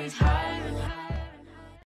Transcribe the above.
body's high.